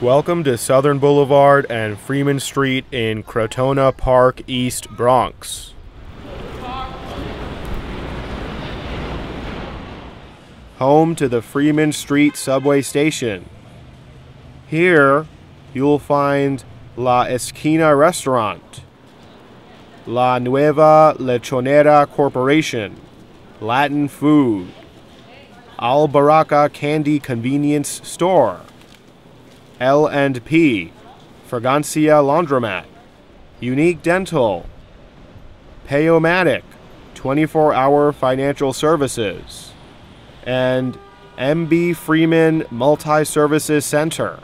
Welcome to Southern Boulevard and Freeman Street in Crotona Park, East Bronx. Home to the Freeman Street subway station. Here, you'll find La Esquina Restaurant, La Nueva Lechonera Corporation, Latin Food, Al Baraka Candy Convenience Store, L&P, Fragancia Laundromat, Unique Dental, Payomatic, 24-hour financial services, and MB Freeman Multi-Services Center.